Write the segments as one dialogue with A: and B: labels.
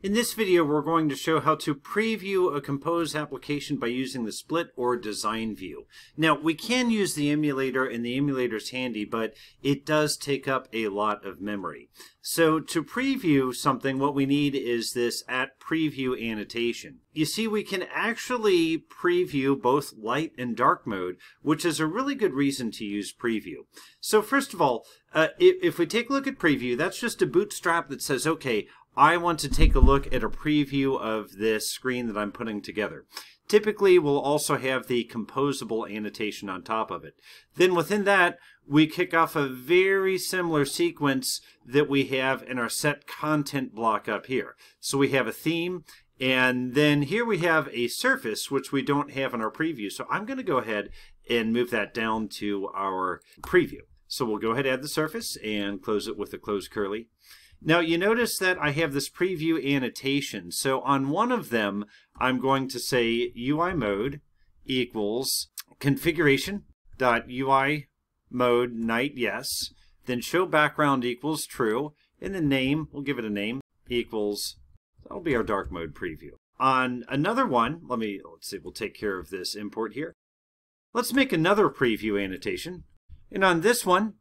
A: In this video, we're going to show how to preview a Compose application by using the split or design view. Now, we can use the emulator and the emulator's handy, but it does take up a lot of memory. So to preview something, what we need is this at preview annotation. You see, we can actually preview both light and dark mode, which is a really good reason to use preview. So first of all, uh, if, if we take a look at preview, that's just a bootstrap that says, okay, I want to take a look at a preview of this screen that I'm putting together. Typically, we'll also have the composable annotation on top of it. Then within that, we kick off a very similar sequence that we have in our set content block up here. So we have a theme, and then here we have a surface, which we don't have in our preview. So I'm going to go ahead and move that down to our preview. So we'll go ahead and add the surface and close it with a closed curly. Now you notice that I have this preview annotation. So on one of them, I'm going to say UI mode equals configuration dot UI mode night yes. Then show background equals true. And the name, we'll give it a name, equals, that'll be our dark mode preview. On another one, let me, let's see, we'll take care of this import here. Let's make another preview annotation. And on this one,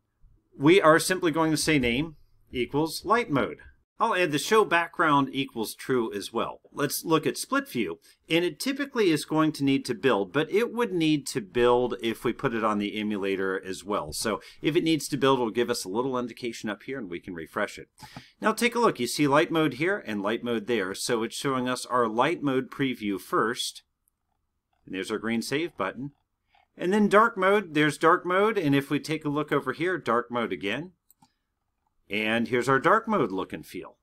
A: we are simply going to say name equals light mode. I'll add the show background equals true as well. Let's look at split view, and it typically is going to need to build, but it would need to build if we put it on the emulator as well. So if it needs to build, it'll give us a little indication up here and we can refresh it. Now take a look. You see light mode here and light mode there. So it's showing us our light mode preview first. And there's our green save button. And then dark mode, there's dark mode. And if we take a look over here, dark mode again. And here's our dark mode look and feel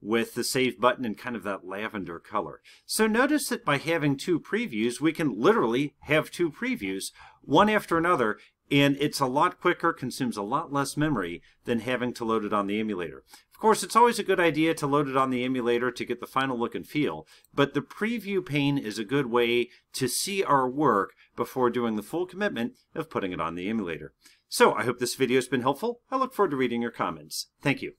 A: with the save button in kind of that lavender color. So notice that by having two previews, we can literally have two previews, one after another, and it's a lot quicker, consumes a lot less memory than having to load it on the emulator. Of course, it's always a good idea to load it on the emulator to get the final look and feel, but the preview pane is a good way to see our work before doing the full commitment of putting it on the emulator. So I hope this video has been helpful. I look forward to reading your comments. Thank you.